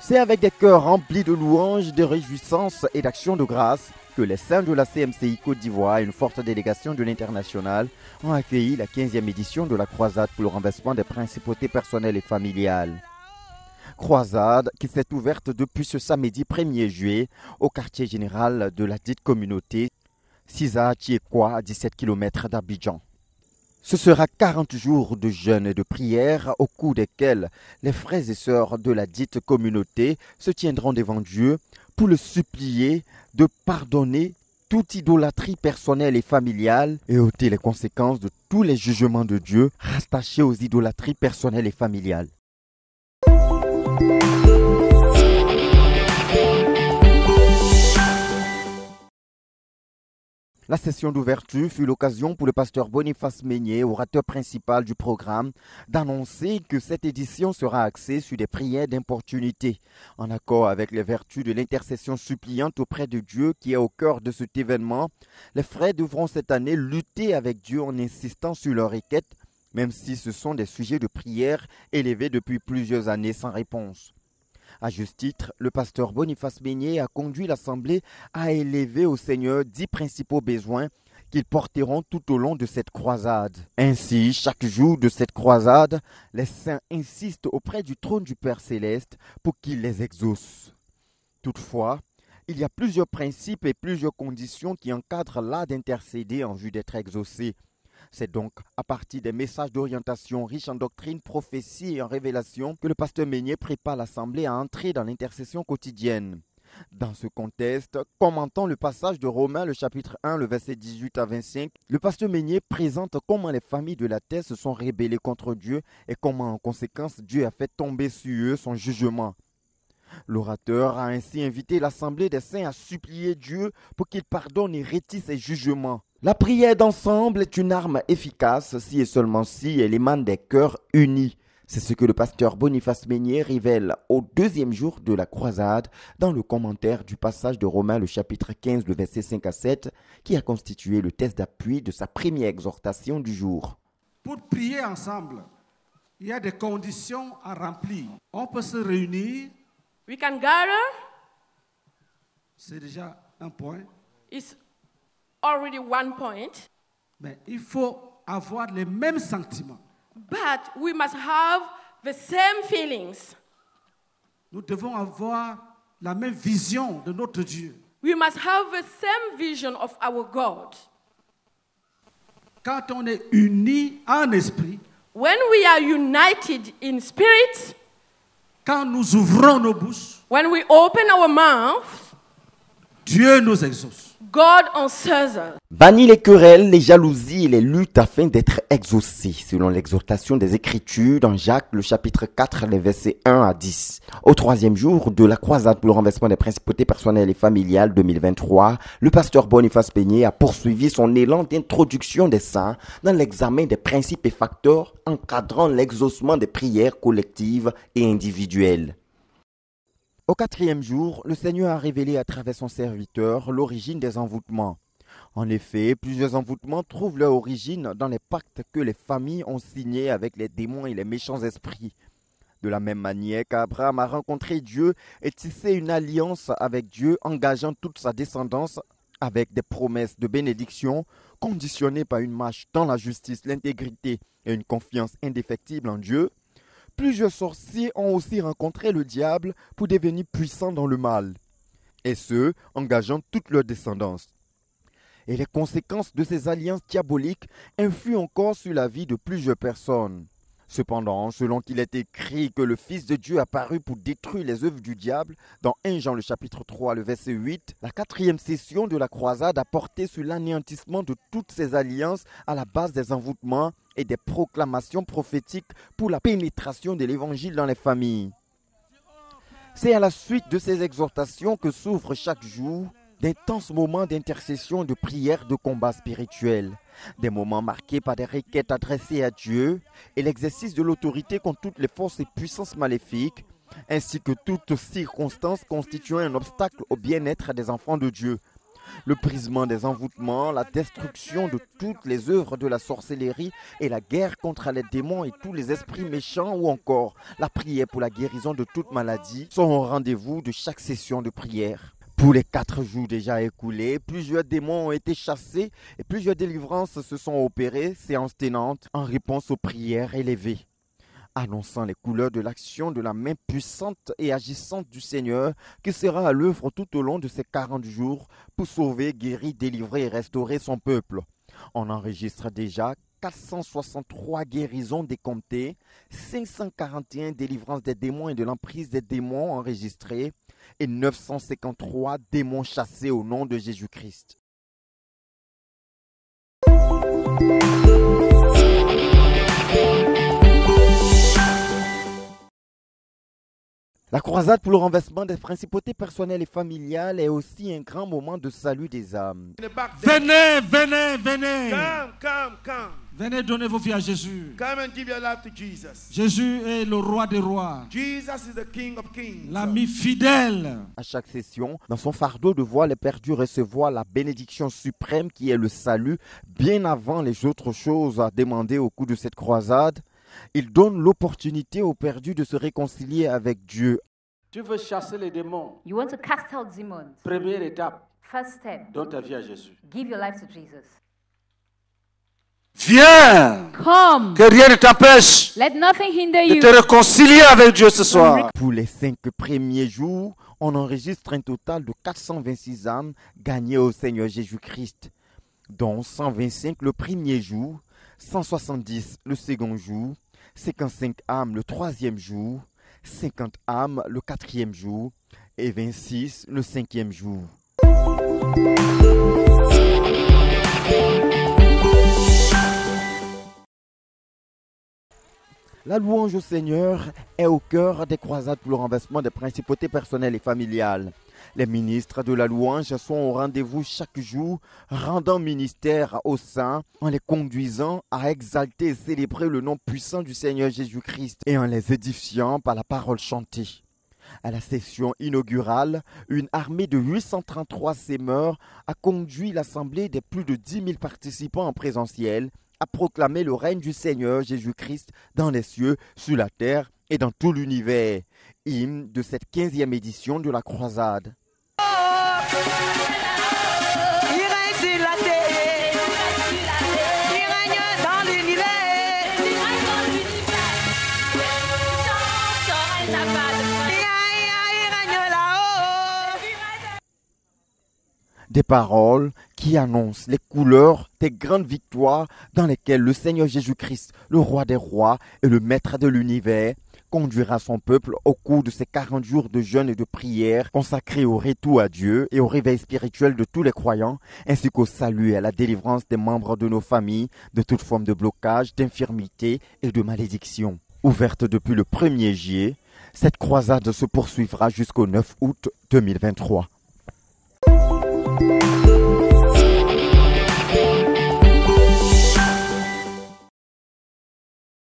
C'est avec des cœurs remplis de louanges, de réjouissances et d'actions de grâce que les saints de la CMCI Côte d'Ivoire et une forte délégation de l'international ont accueilli la 15e édition de la croisade pour le renversement des principautés personnelles et familiales. Croisade qui s'est ouverte depuis ce samedi 1er juillet au quartier général de la dite communauté Sisa Tiekwa à 17 km d'Abidjan. Ce sera 40 jours de jeûne et de prière au cours desquels les frères et sœurs de la dite communauté se tiendront devant Dieu pour le supplier de pardonner toute idolâtrie personnelle et familiale et ôter les conséquences de tous les jugements de Dieu rattachés aux idolâtries personnelles et familiales. La session d'ouverture fut l'occasion pour le pasteur Boniface Meignet, orateur principal du programme, d'annoncer que cette édition sera axée sur des prières d'importunité, en accord avec les vertus de l'intercession suppliante auprès de Dieu qui est au cœur de cet événement. Les frères devront cette année lutter avec Dieu en insistant sur leurs requêtes, même si ce sont des sujets de prière élevés depuis plusieurs années sans réponse. À juste titre, le pasteur Boniface Meignet a conduit l'Assemblée à élever au Seigneur dix principaux besoins qu'ils porteront tout au long de cette croisade. Ainsi, chaque jour de cette croisade, les saints insistent auprès du trône du Père céleste pour qu'il les exauce. Toutefois, il y a plusieurs principes et plusieurs conditions qui encadrent l'art d'intercéder en vue d'être exaucé. C'est donc à partir des messages d'orientation riches en doctrine, prophétie et en révélation que le pasteur Meignet prépare l'Assemblée à entrer dans l'intercession quotidienne. Dans ce contexte, commentant le passage de Romains, le chapitre 1, le verset 18 à 25, le pasteur Meignet présente comment les familles de la terre se sont rébellées contre Dieu et comment en conséquence Dieu a fait tomber sur eux son jugement. L'orateur a ainsi invité l'assemblée des saints à supplier Dieu pour qu'il pardonne et retire ses jugements. La prière d'ensemble est une arme efficace si et seulement si elle émane des cœurs unis. C'est ce que le pasteur Boniface Meignet révèle au deuxième jour de la croisade dans le commentaire du passage de Romains le chapitre 15 le verset 5 à 7 qui a constitué le test d'appui de sa première exhortation du jour. Pour prier ensemble, il y a des conditions à remplir. On peut se réunir, We can gather. c'est déjà un point, It's already one point. mais il faut avoir les mêmes sentiments. But we must have the same feelings. Nous devons avoir la même vision de notre Dieu. We must have the same vision of our God. Quand on est unis en esprit, When we are united in spirit, quand nous ouvrons nos bouches, when we open our mouth, Dieu nous exauce. God les querelles, les jalousies et les luttes afin d'être exaucés, selon l'exhortation des Écritures dans Jacques, le chapitre 4, les versets 1 à 10. Au troisième jour de la croisade pour le renversement des principautés personnelles et familiales 2023, le pasteur Boniface Peigné a poursuivi son élan d'introduction des saints dans l'examen des principes et facteurs encadrant l'exaucement des prières collectives et individuelles. Au quatrième jour, le Seigneur a révélé à travers son serviteur l'origine des envoûtements. En effet, plusieurs envoûtements trouvent leur origine dans les pactes que les familles ont signés avec les démons et les méchants esprits. De la même manière qu'Abraham a rencontré Dieu et tissé une alliance avec Dieu, engageant toute sa descendance avec des promesses de bénédiction conditionnées par une marche dans la justice, l'intégrité et une confiance indéfectible en Dieu, plusieurs sorciers ont aussi rencontré le diable pour devenir puissants dans le mal, et ce, engageant toute leur descendance. Et les conséquences de ces alliances diaboliques influent encore sur la vie de plusieurs personnes. Cependant, selon qu'il est écrit que le Fils de Dieu apparut pour détruire les œuvres du diable, dans 1 Jean le chapitre 3, le verset 8, la quatrième session de la croisade a porté sur l'anéantissement de toutes ces alliances à la base des envoûtements et des proclamations prophétiques pour la pénétration de l'évangile dans les familles. C'est à la suite de ces exhortations que s'ouvrent chaque jour d'intenses moments d'intercession, de prière, de combat spirituel. Des moments marqués par des requêtes adressées à Dieu et l'exercice de l'autorité contre toutes les forces et puissances maléfiques, ainsi que toutes circonstances constituant un obstacle au bien-être des enfants de Dieu. le brisement des envoûtements, la destruction de toutes les œuvres de la sorcellerie et la guerre contre les démons et tous les esprits méchants ou encore la prière pour la guérison de toute maladie sont au rendez-vous de chaque session de prière. Pour les quatre jours déjà écoulés, plusieurs démons ont été chassés et plusieurs délivrances se sont opérées, séance tenante, en réponse aux prières élevées annonçant les couleurs de l'action de la main puissante et agissante du Seigneur qui sera à l'œuvre tout au long de ces quarante jours pour sauver, guérir, délivrer et restaurer son peuple. On enregistre déjà 463 guérisons décomptées, 541 délivrances des démons et de l'emprise des démons enregistrées et 953 démons chassés au nom de Jésus-Christ. La croisade pour le renversement des principautés personnelles et familiales est aussi un grand moment de salut des âmes. Venez, venez, venez. Come, come, come. Venez donner vos vies à Jésus. Come and give your life to Jesus. Jésus est le roi des rois, Jesus is the King of Kings. l'ami fidèle. À chaque session, dans son fardeau de voix, les perdus recevoir la bénédiction suprême qui est le salut bien avant les autres choses à demander au cours de cette croisade. Il donne l'opportunité aux perdus de se réconcilier avec Dieu. Tu veux chasser les démons. You want to cast out demons. Première étape, First step, donne ta vie à Jésus. give your life to Jesus. Viens Come. Que rien ne t'empêche Let nothing hinder de te réconcilier avec Dieu ce soir. Pour les cinq premiers jours, on enregistre un total de 426 âmes gagnées au Seigneur Jésus-Christ, dont 125 le premier jour, 170 le second jour, 55 âmes le troisième jour, 50 âmes le quatrième jour et 26 le cinquième jour. La louange au Seigneur est au cœur des croisades pour le renversement des principautés personnelles et familiales. Les ministres de la louange sont au rendez-vous chaque jour, rendant ministère aux saints en les conduisant à exalter et célébrer le nom puissant du Seigneur Jésus-Christ et en les édifiant par la parole chantée. À la session inaugurale, une armée de 833 sémeurs a conduit l'assemblée des plus de 10 000 participants en présentiel à proclamer le règne du Seigneur Jésus-Christ dans les cieux, sur la terre et dans tout l'univers. Hymne de cette 15e édition de la croisade. Des paroles qui annoncent les couleurs des grandes victoires dans lesquelles le Seigneur Jésus-Christ, le roi des rois et le maître de l'univers, conduira son peuple au cours de ces 40 jours de jeûne et de prière consacrés au retour à Dieu et au réveil spirituel de tous les croyants, ainsi qu'au salut et à la délivrance des membres de nos familles de toute forme de blocage, d'infirmité et de malédiction. Ouverte depuis le 1er juillet, cette croisade se poursuivra jusqu'au 9 août 2023. Bye.